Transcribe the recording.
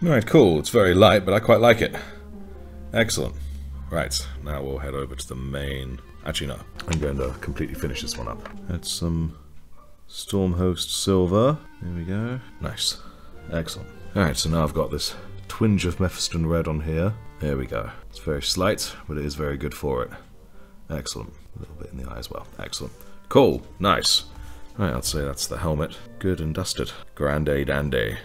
Right, cool. It's very light, but I quite like it. Excellent. Right, now we'll head over to the main... Actually, no. I'm going to completely finish this one up. Add some Stormhost Silver. There we go. Nice. Excellent. Alright, so now I've got this twinge of Mephiston Red on here. There we go. It's very slight, but it is very good for it. Excellent. A little bit in the eye as well. Excellent. Cool. Nice. Right, I'd say that's the helmet. Good and dusted. Grande dandy.